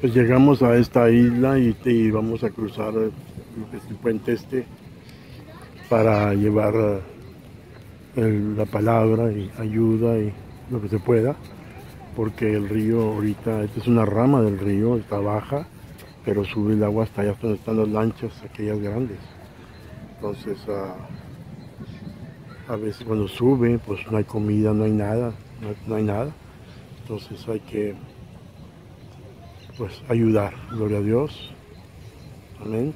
Pues llegamos a esta isla y, vamos a cruzar el puente este para llevar eh, la palabra y ayuda y lo que se pueda, porque el río ahorita, esta es una rama del río, está baja, pero sube el agua hasta allá donde están las lanchas, aquellas grandes. Entonces, ah, a veces cuando sube, pues no hay comida, no hay nada, no no hay nada. Entonces hay que, pues, ayudar, gloria a Dios. Amén.